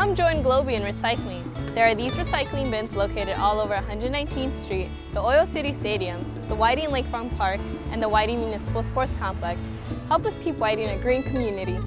Come join Globy in recycling. There are these recycling bins located all over 119th Street, the Oil City Stadium, the Whiting Lakefront Park, and the Whiting Municipal Sports Complex. Help us keep Whiting a green community.